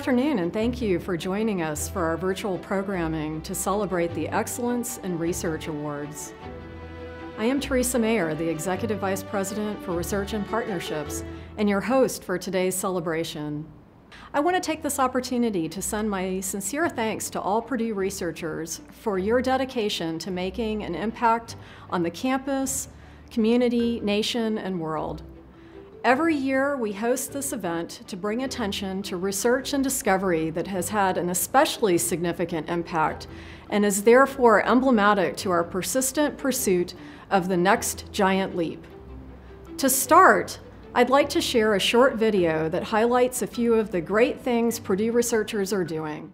Afternoon, and thank you for joining us for our virtual programming to celebrate the Excellence in Research Awards. I am Teresa Mayer, the Executive Vice President for Research and Partnerships, and your host for today's celebration. I want to take this opportunity to send my sincere thanks to all Purdue researchers for your dedication to making an impact on the campus, community, nation, and world. Every year, we host this event to bring attention to research and discovery that has had an especially significant impact and is therefore emblematic to our persistent pursuit of the next giant leap. To start, I'd like to share a short video that highlights a few of the great things Purdue researchers are doing.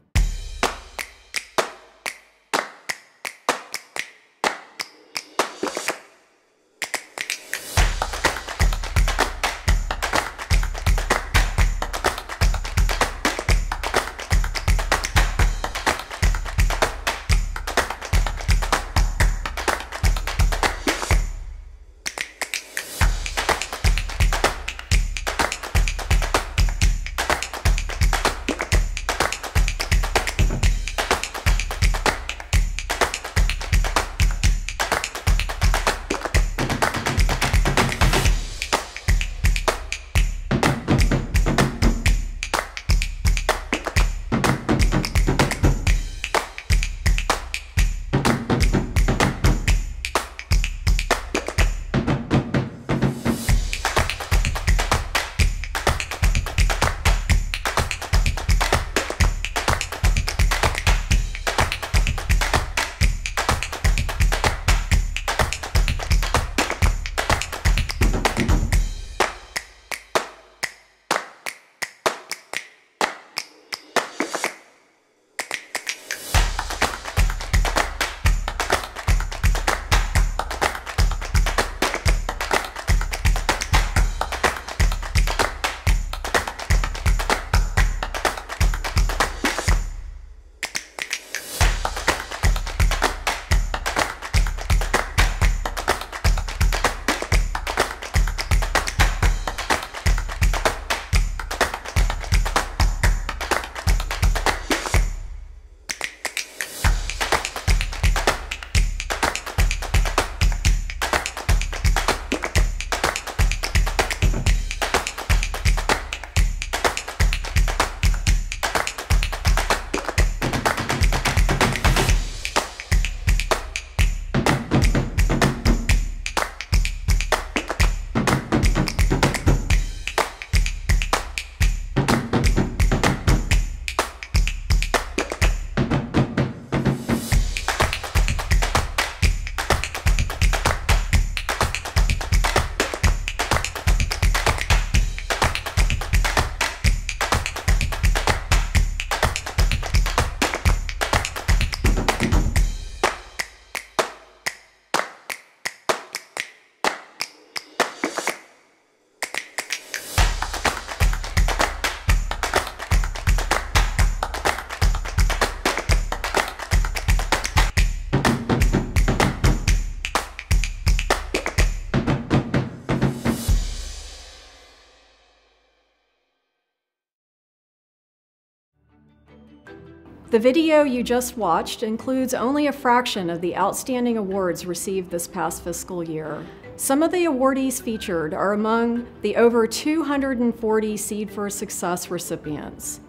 The video you just watched includes only a fraction of the outstanding awards received this past fiscal year. Some of the awardees featured are among the over 240 Seed for Success recipients.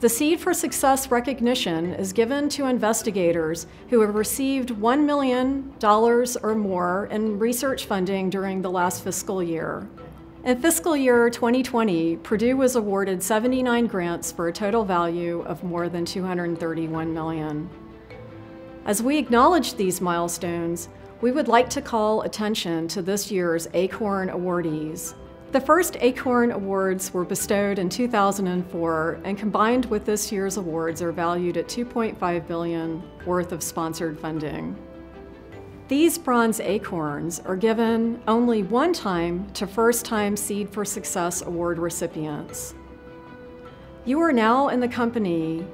The Seed for Success recognition is given to investigators who have received $1 million or more in research funding during the last fiscal year. In fiscal year 2020, Purdue was awarded 79 grants for a total value of more than 231 million. As we acknowledge these milestones, we would like to call attention to this year's ACORN awardees. The first ACORN Awards were bestowed in 2004 and combined with this year's awards are valued at 2.5 billion worth of sponsored funding. These bronze acorns are given only one time to first-time Seed for Success Award recipients. You are now in the company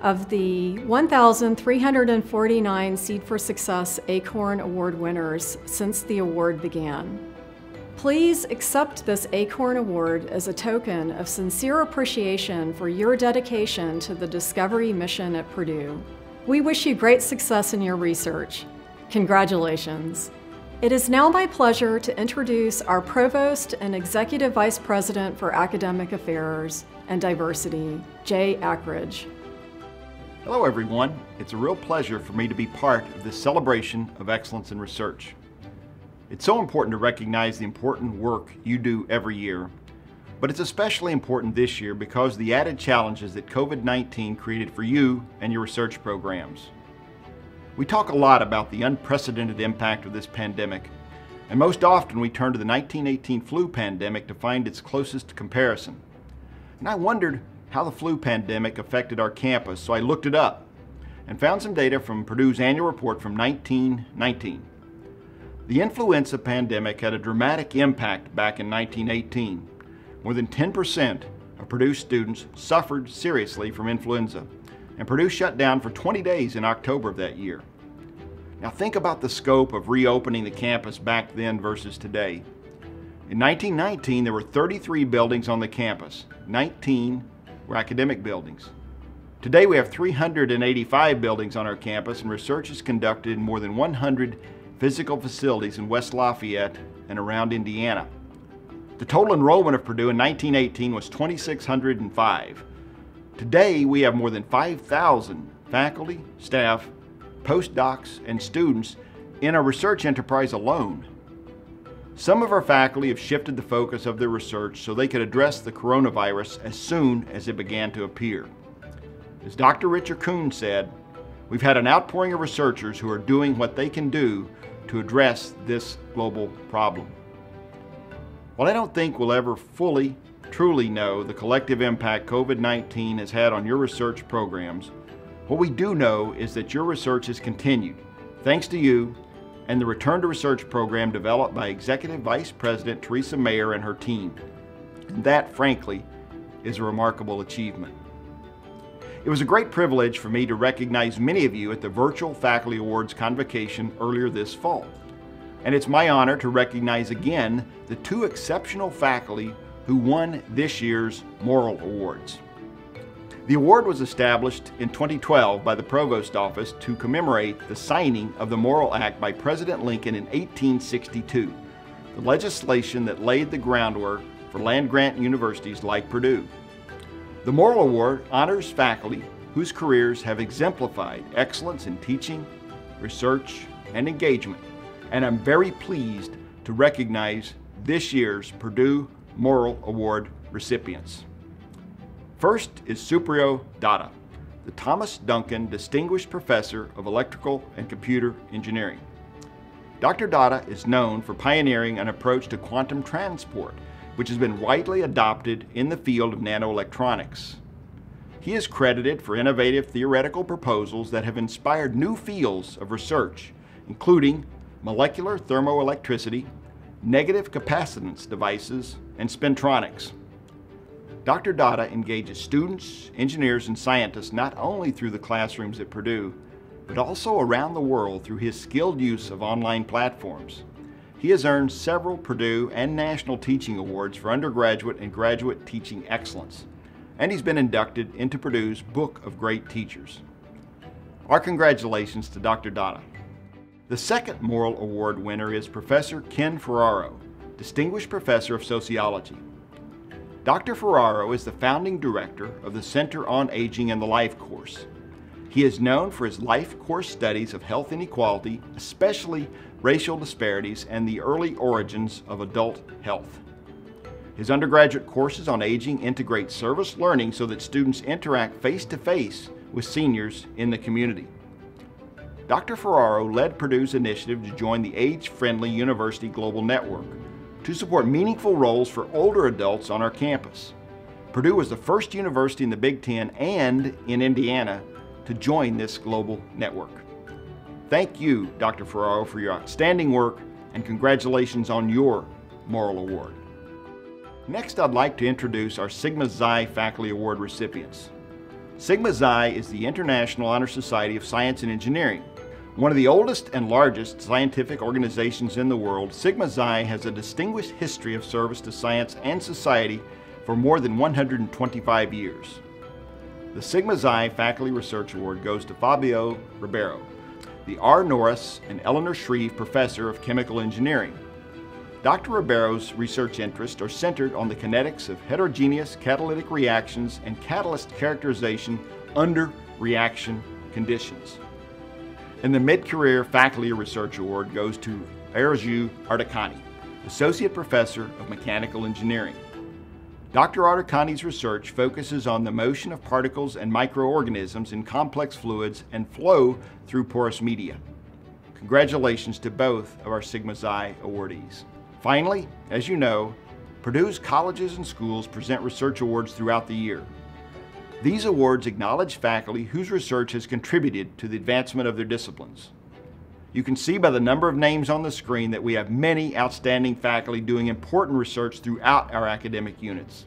of the 1,349 Seed for Success ACORN Award winners since the award began. Please accept this ACORN Award as a token of sincere appreciation for your dedication to the discovery mission at Purdue. We wish you great success in your research. Congratulations. It is now my pleasure to introduce our Provost and Executive Vice President for Academic Affairs and Diversity, Jay Akridge. Hello everyone. It's a real pleasure for me to be part of this celebration of excellence in research. It's so important to recognize the important work you do every year, but it's especially important this year because the added challenges that COVID-19 created for you and your research programs. We talk a lot about the unprecedented impact of this pandemic, and most often we turn to the 1918 flu pandemic to find its closest comparison. And I wondered how the flu pandemic affected our campus, so I looked it up and found some data from Purdue's annual report from 1919. The influenza pandemic had a dramatic impact back in 1918. More than 10% of Purdue students suffered seriously from influenza and Purdue shut down for 20 days in October of that year. Now think about the scope of reopening the campus back then versus today. In 1919, there were 33 buildings on the campus. 19 were academic buildings. Today we have 385 buildings on our campus and research is conducted in more than 100 physical facilities in West Lafayette and around Indiana. The total enrollment of Purdue in 1918 was 2,605. Today, we have more than 5,000 faculty, staff, postdocs, and students in our research enterprise alone. Some of our faculty have shifted the focus of their research so they could address the coronavirus as soon as it began to appear. As Dr. Richard Kuhn said, we've had an outpouring of researchers who are doing what they can do to address this global problem. While I don't think we'll ever fully truly know the collective impact COVID-19 has had on your research programs, what we do know is that your research has continued, thanks to you and the Return to Research program developed by Executive Vice President Teresa Mayer and her team. And that, frankly, is a remarkable achievement. It was a great privilege for me to recognize many of you at the virtual Faculty Awards convocation earlier this fall. And it's my honor to recognize again the two exceptional faculty who won this year's Morrill Awards. The award was established in 2012 by the Provost Office to commemorate the signing of the Morrill Act by President Lincoln in 1862, the legislation that laid the groundwork for land-grant universities like Purdue. The Morrill Award honors faculty whose careers have exemplified excellence in teaching, research, and engagement, and I'm very pleased to recognize this year's Purdue Morrill Award recipients. First is Supriyo Datta, the Thomas Duncan Distinguished Professor of Electrical and Computer Engineering. Dr. Datta is known for pioneering an approach to quantum transport, which has been widely adopted in the field of nanoelectronics. He is credited for innovative theoretical proposals that have inspired new fields of research, including molecular thermoelectricity, negative capacitance devices, and spintronics. Dr. Datta engages students, engineers, and scientists not only through the classrooms at Purdue, but also around the world through his skilled use of online platforms. He has earned several Purdue and national teaching awards for undergraduate and graduate teaching excellence, and he's been inducted into Purdue's Book of Great Teachers. Our congratulations to Dr. Datta. The second Morrill Award winner is Professor Ken Ferraro, Distinguished Professor of Sociology. Dr. Ferraro is the founding director of the Center on Aging and the Life Course. He is known for his life course studies of health inequality, especially racial disparities and the early origins of adult health. His undergraduate courses on aging integrate service learning so that students interact face to face with seniors in the community. Dr. Ferraro led Purdue's initiative to join the age-friendly University Global Network to support meaningful roles for older adults on our campus. Purdue was the first university in the Big Ten and in Indiana to join this global network. Thank you, Dr. Ferraro, for your outstanding work and congratulations on your Morrill Award. Next, I'd like to introduce our Sigma Xi Faculty Award recipients. Sigma Xi is the International Honor Society of Science and Engineering, One of the oldest and largest scientific organizations in the world, Sigma Xi has a distinguished history of service to science and society for more than 125 years. The Sigma Xi Faculty Research Award goes to Fabio Ribeiro, the R. Norris and Eleanor Shreve Professor of Chemical Engineering. Dr. Ribeiro's research interests are centered on the kinetics of heterogeneous catalytic reactions and catalyst characterization under reaction conditions. And the Mid-Career Faculty Research Award goes to Arezoo Ardekani, Associate Professor of Mechanical Engineering. Dr. Ardekani's research focuses on the motion of particles and microorganisms in complex fluids and flow through porous media. Congratulations to both of our Sigma Xi awardees. Finally, as you know, Purdue's colleges and schools present research awards throughout the year. These awards acknowledge faculty whose research has contributed to the advancement of their disciplines. You can see by the number of names on the screen that we have many outstanding faculty doing important research throughout our academic units.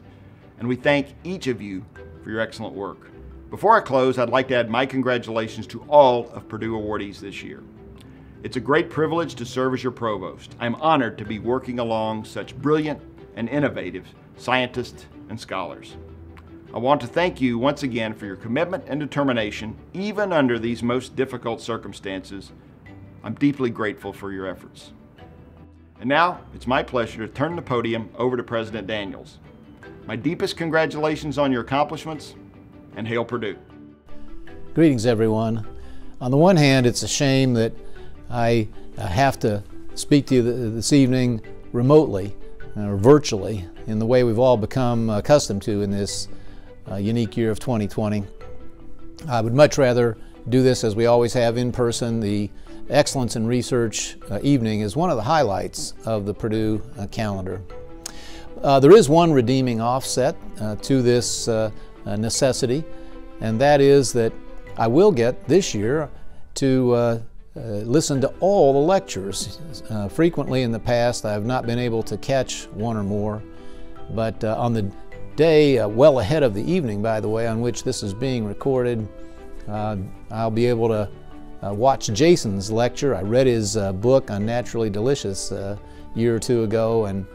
And we thank each of you for your excellent work. Before I close, I'd like to add my congratulations to all of Purdue awardees this year. It's a great privilege to serve as your provost. I'm honored to be working along such brilliant and innovative scientists and scholars. I want to thank you once again for your commitment and determination, even under these most difficult circumstances. I'm deeply grateful for your efforts. And now, it's my pleasure to turn the podium over to President Daniels. My deepest congratulations on your accomplishments, and hail Purdue. Greetings, everyone. On the one hand, it's a shame that I uh, have to speak to you this evening remotely uh, or virtually in the way we've all become accustomed to in this uh, unique year of 2020. I would much rather do this as we always have in person. The Excellence in Research uh, evening is one of the highlights of the Purdue uh, calendar. Uh, there is one redeeming offset uh, to this necessity, and that is that I will get this year to uh, listen to all the lectures. Uh, frequently in the past, I have not been able to catch one or more, but uh, on the day, uh, well ahead of the evening, by the way, on which this is being recorded, uh, I'll be able to uh, watch Jayson's lecture. I read his book Unnaturally Delicious a year or two ago, and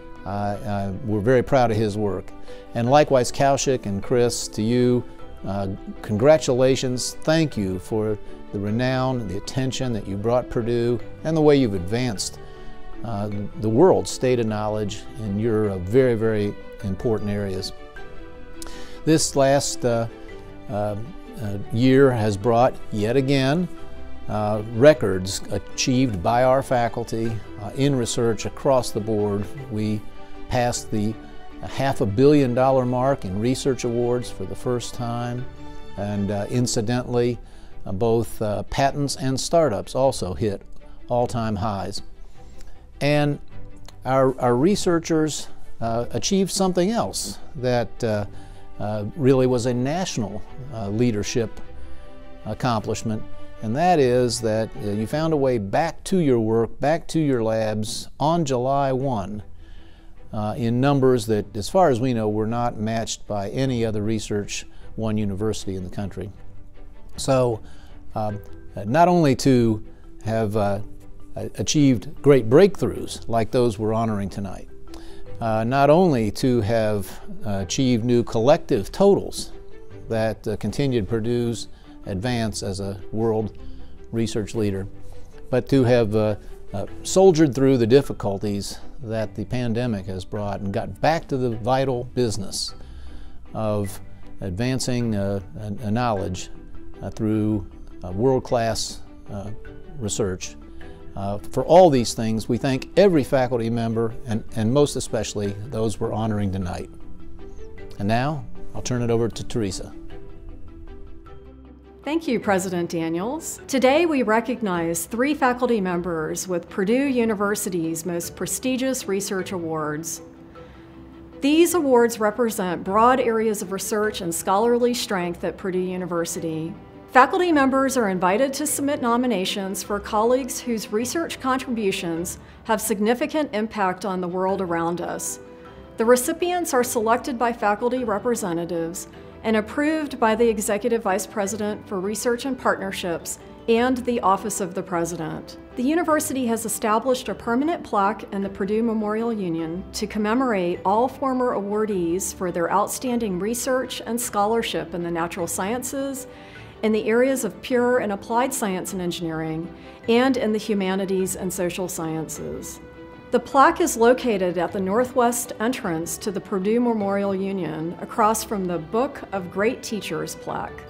we're very proud of his work. And likewise, Kaushik and Chris, to you, congratulations. Thank you for the renown, the attention that you brought Purdue, and the way you've advanced uh, the world's state of knowledge in your uh, very, very important areas. This last uh, uh, uh year has brought, yet again, uh, records achieved by our faculty in research across the board. We passed the half a billion dollar mark in research awards for the first time, and incidentally, uh, both uh, patents and startups also hit all-time highs. And our, our researchers uh, achieved something else that uh, uh, really was a national uh, leadership accomplishment, and that is that you found a way back to your work, back to your labs on July 1 in numbers that, as far as we know, were not matched by any other research one university in the country. So, um, not only to have uh, achieved great breakthroughs like those we're honoring tonight, uh, not only to have achieved new collective totals that uh, continue to Purdue's advance as a world research leader, but to have uh, uh, soldiered through the difficulties that the pandemic has brought and got back to the vital business of advancing uh, a knowledge through world-class uh, for all these things, we thank every faculty member and, and most especially those we're honoring tonight. And now, I'll turn it over to Teresa. Thank you, President Daniels. Today we recognize three faculty members with Purdue University's most prestigious research awards. These awards represent broad areas of research and scholarly strength at Purdue University. Faculty members are invited to submit nominations for colleagues whose research contributions have significant impact on the world around us. The recipients are selected by faculty representatives and approved by the Executive Vice President for Research and Partnerships and the Office of the President. The university has established a permanent plaque in the Purdue Memorial Union to commemorate all former awardees for their outstanding research and scholarship in the natural sciences, in the areas of pure and applied science and engineering, and in the humanities and social sciences. The plaque is located at the northwest entrance to the Purdue Memorial Union across from the Book of Great Teachers plaque.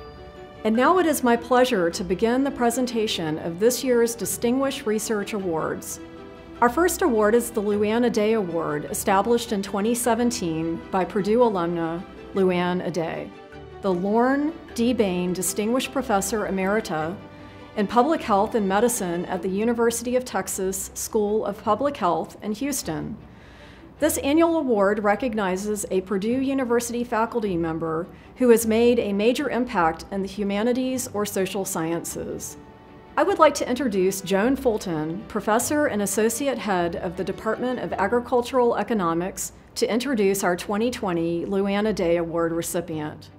And now it is my pleasure to begin the presentation of this year's Distinguished Research Awards. Our first award is the Luann Aday Award, established in 2017 by Purdue alumna Luann Aday. The Lorne D. Bain Distinguished Professor Emerita in Public Health and Medicine at the University of Texas School of Public Health in Houston. This annual award recognizes a Purdue University faculty member who has made a major impact in the humanities or social sciences. I would like to introduce Joan Fulton, professor and associate head of the Department of Agricultural Economics, to introduce our 2020 Luann Aday Award recipient.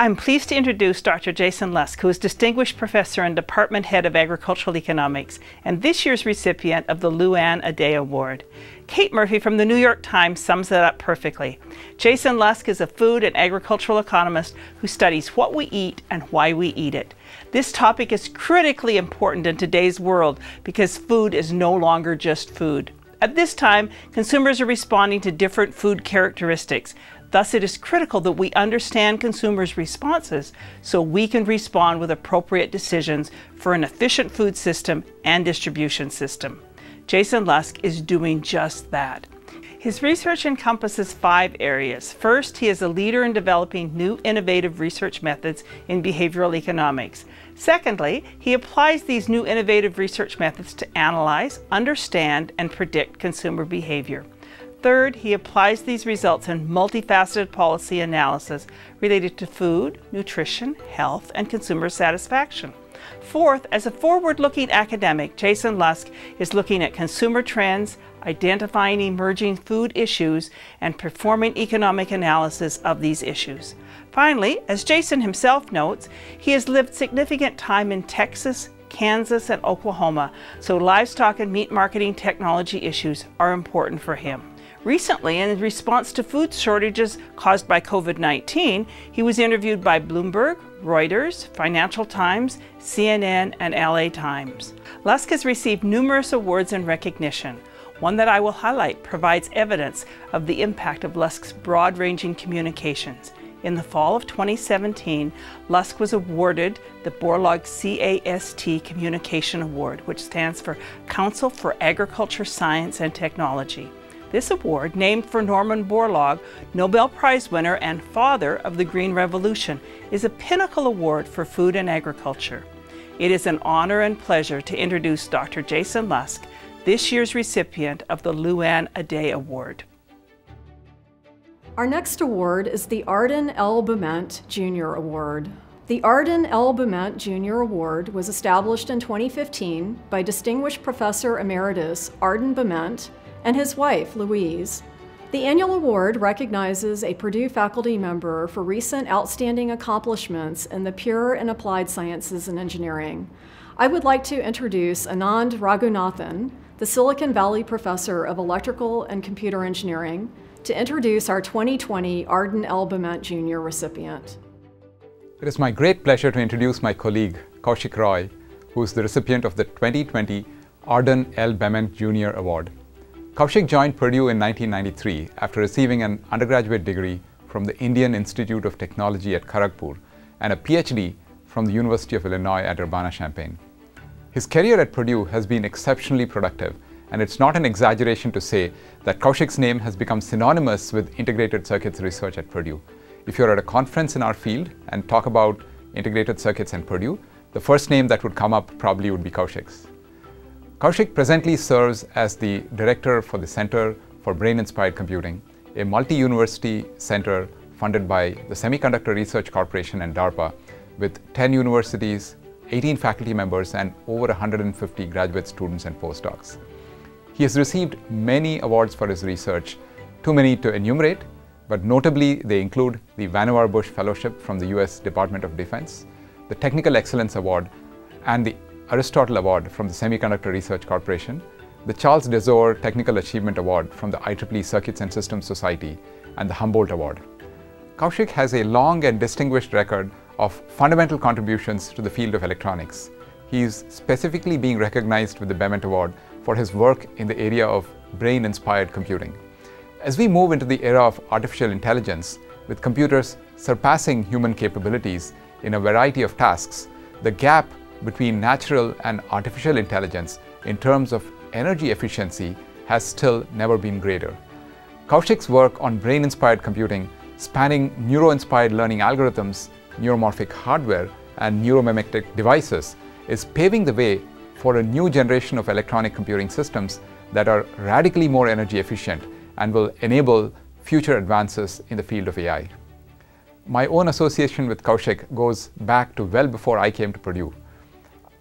I'm pleased to introduce Dr. Jason Lusk, who is Distinguished Professor and Department Head of Agricultural Economics, and this year's recipient of the Luann Aday Award. Kate Murphy from the New York Times sums it up perfectly. Jason Lusk is a food and agricultural economist who studies what we eat and why we eat it. This topic is critically important in today's world because food is no longer just food. At this time, consumers are responding to different food characteristics. Thus, it is critical that we understand consumers' responses so we can respond with appropriate decisions for an efficient food system and distribution system. Jason Lusk is doing just that. His research encompasses five areas. First, he is a leader in developing new innovative research methods in behavioral economics. Secondly, he applies these new innovative research methods to analyze, understand, and predict consumer behavior. Third, he applies these results in multifaceted policy analysis related to food, nutrition, health, and consumer satisfaction. Fourth, as a forward looking academic, Jason Lusk is looking at consumer trends, identifying emerging food issues, and performing economic analysis of these issues. Finally, as Jason himself notes, he has lived significant time in Texas, Kansas, and Oklahoma, so livestock and meat marketing technology issues are important for him. Recently, in response to food shortages caused by COVID 19, he was interviewed by Bloomberg, Reuters, Financial Times, CNN, and LA Times. Lusk has received numerous awards and recognition. One that I will highlight provides evidence of the impact of Lusk's broad ranging communications. In the fall of 2017, Lusk was awarded the Borlaug CAST Communication Award, which stands for Council for Agriculture, Science, and Technology. This award, named for Norman Borlaug, Nobel Prize winner and father of the Green Revolution, is a pinnacle award for food and agriculture. It is an honor and pleasure to introduce Dr. Jason Lusk, this year's recipient of the Luann Aday Award. Our next award is the Arden L. Bement Jr. Award. The Arden L. Bement Jr. Award was established in 2015 by Distinguished Professor Emeritus Arden Bement and his wife, Louise. The annual award recognizes a Purdue faculty member for recent outstanding accomplishments in the pure and applied sciences and engineering. I would like to introduce Anand Raghunathan, the Silicon Valley Professor of Electrical and Computer Engineering, to introduce our 2020 Arden L. Bement Jr. recipient. It is my great pleasure to introduce my colleague, Kaushik Roy, who is the recipient of the 2020 Arden L. Bement Jr. Award. Kaushik joined Purdue in 1993 after receiving an undergraduate degree from the Indian Institute of Technology at Kharagpur and a PhD from the University of Illinois at Urbana-Champaign. His career at Purdue has been exceptionally productive, and it's not an exaggeration to say that Kaushik's name has become synonymous with integrated circuits research at Purdue. If you're at a conference in our field and talk about integrated circuits and Purdue, the first name that would come up probably would be Kaushik's. Kaushik presently serves as the director for the Center for Brain-Inspired Computing, a multi-university center funded by the Semiconductor Research Corporation and DARPA, with 10 universities, 18 faculty members, and over 150 graduate students and postdocs. He has received many awards for his research, too many to enumerate, but notably they include the Vannevar Bush Fellowship from the US Department of Defense, the Technical Excellence Award and the Aristotle Award from the Semiconductor Research Corporation, the Charles Desoer Technical Achievement Award from the IEEE Circuits and Systems Society, and the Humboldt Award. Kaushik has a long and distinguished record of fundamental contributions to the field of electronics. He is specifically being recognized with the Bement Award for his work in the area of brain-inspired computing. As we move into the era of artificial intelligence, with computers surpassing human capabilities in a variety of tasks, the gap between natural and artificial intelligence in terms of energy efficiency has still never been greater. Kaushik's work on brain-inspired computing, spanning neuro-inspired learning algorithms, neuromorphic hardware, and neuromimetic devices, is paving the way for a new generation of electronic computing systems that are radically more energy efficient and will enable future advances in the field of AI. My own association with Kaushik goes back to well before I came to Purdue.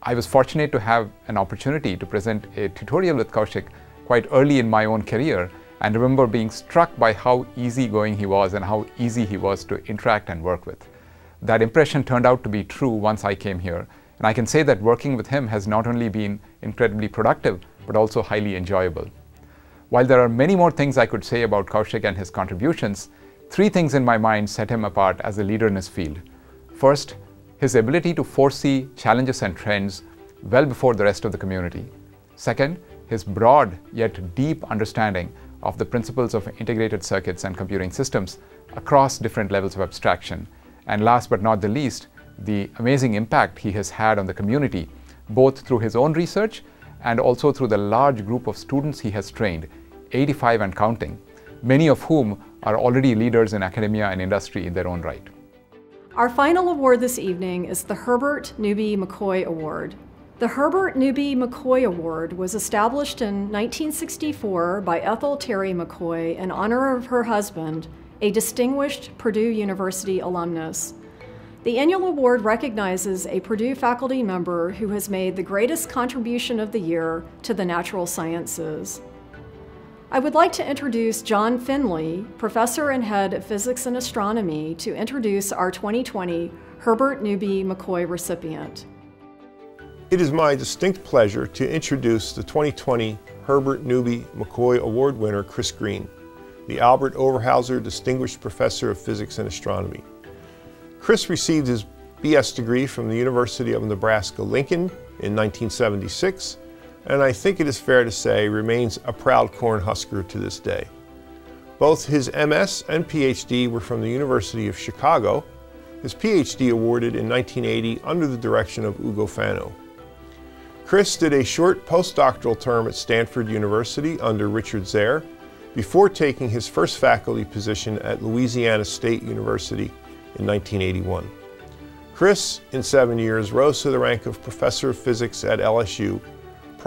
I was fortunate to have an opportunity to present a tutorial with Kaushik quite early in my own career and remember being struck by how easygoing he was and how easy he was to interact and work with. That impression turned out to be true once I came here, and I can say that working with him has not only been incredibly productive, but also highly enjoyable. While there are many more things I could say about Kaushik and his contributions, three things in my mind set him apart as a leader in his field. First, his ability to foresee challenges and trends well before the rest of the community. Second, his broad yet deep understanding of the principles of integrated circuits and computing systems across different levels of abstraction. And last but not the least, the amazing impact he has had on the community, both through his own research and also through the large group of students he has trained, 85 and counting, many of whom are already leaders in academia and industry in their own right. Our final award this evening is the Herbert Newby McCoy Award. The Herbert Newby McCoy Award was established in 1964 by Ethel Terry McCoy in honor of her husband, a distinguished Purdue University alumnus. The annual award recognizes a Purdue faculty member who has made the greatest contribution of the year to the natural sciences. I would like to introduce John Finley, Professor and Head of Physics and Astronomy, to introduce our 2020 Herbert Newby McCoy recipient. It is my distinct pleasure to introduce the 2020 Herbert Newby McCoy Award winner, Chris Greene, the Albert Overhauser Distinguished Professor of Physics and Astronomy. Chris received his BS degree from the University of Nebraska-Lincoln in 1976 and I think it is fair to say remains a proud Cornhusker to this day. Both his MS and PhD were from the University of Chicago, his PhD awarded in 1980 under the direction of Ugo Fano. Chris did a short postdoctoral term at Stanford University under Richard Zare before taking his first faculty position at Louisiana State University in 1981. Chris, in seven years, rose to the rank of Professor of Physics at LSU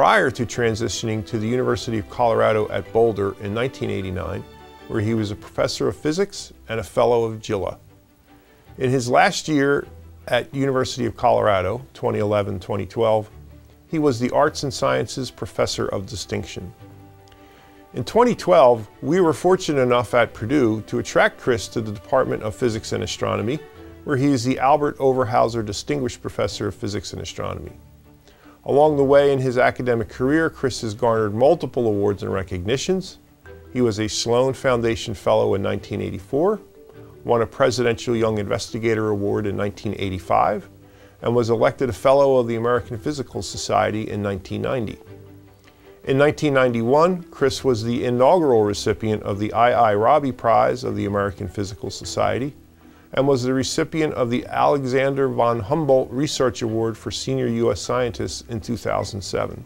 prior to transitioning to the University of Colorado at Boulder in 1989, where he was a professor of physics and a fellow of JILA. In his last year at University of Colorado, 2011-2012, he was the Arts and Sciences Professor of Distinction. In 2012, we were fortunate enough at Purdue to attract Chris to the Department of Physics and Astronomy, where he is the Albert Overhauser Distinguished Professor of Physics and Astronomy. Along the way in his academic career, Chris has garnered multiple awards and recognitions. He was a Sloan Foundation Fellow in 1984, won a Presidential Young Investigator Award in 1985, and was elected a Fellow of the American Physical Society in 1990. In 1991, Chris was the inaugural recipient of the I. I. Rabi Prize of the American Physical Society, and was the recipient of the Alexander von Humboldt Research Award for Senior U.S. Scientists in 2007.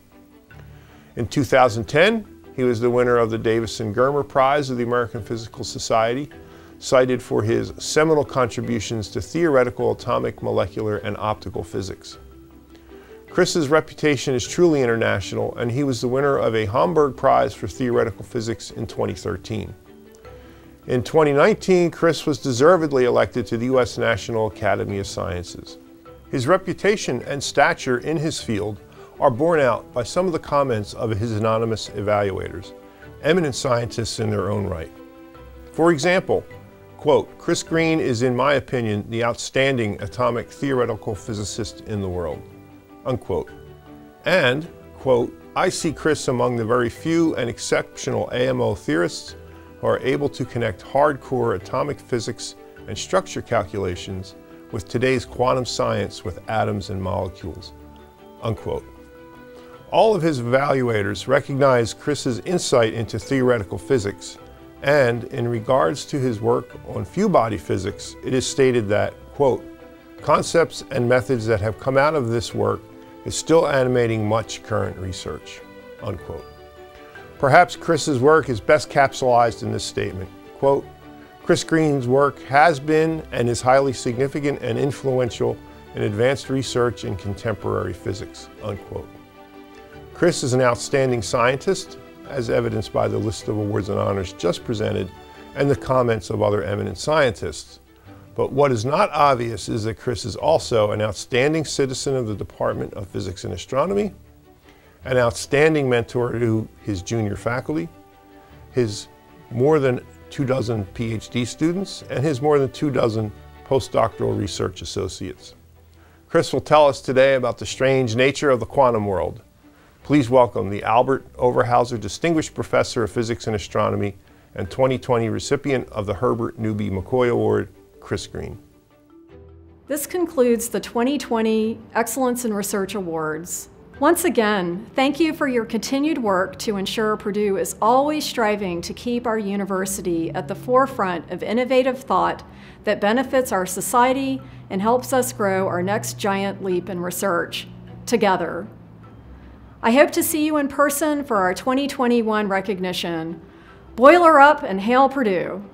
In 2010, he was the winner of the Davisson Germer Prize of the American Physical Society, cited for his seminal contributions to theoretical atomic, molecular, and optical physics. Chris's reputation is truly international, and he was the winner of a Hamburg Prize for Theoretical Physics in 2013. In 2019, Chris was deservedly elected to the U.S. National Academy of Sciences. His reputation and stature in his field are borne out by some of the comments of his anonymous evaluators, eminent scientists in their own right. For example, quote, Chris Greene is, in my opinion, the outstanding atomic theoretical physicist in the world, unquote. And, quote, I see Chris among the very few and exceptional AMO theorists are able to connect hardcore atomic physics and structure calculations with today's quantum science with atoms and molecules, unquote. All of his evaluators recognize Chris's insight into theoretical physics, and in regards to his work on few body physics, it is stated that, quote, concepts and methods that have come out of this work is still animating much current research, unquote. Perhaps Chris's work is best capsulized in this statement, quote, Chris Greene's work has been and is highly significant and influential in advanced research in contemporary physics, unquote. Chris is an outstanding scientist, as evidenced by the list of awards and honors just presented and the comments of other eminent scientists. But what is not obvious is that Chris is also an outstanding citizen of the Department of Physics and Astronomy, an outstanding mentor to his junior faculty, his more than two dozen PhD students, and his more than two dozen postdoctoral research associates. Chris will tell us today about the strange nature of the quantum world. Please welcome the Albert Overhauser Distinguished Professor of Physics and Astronomy and 2020 recipient of the Herbert Newby McCoy Award, Chris Greene. This concludes the 2020 Excellence in Research Awards. Once again, thank you for your continued work to ensure Purdue is always striving to keep our university at the forefront of innovative thought that benefits our society and helps us grow our next giant leap in research together. I hope to see you in person for our 2021 recognition. Boiler up and hail Purdue!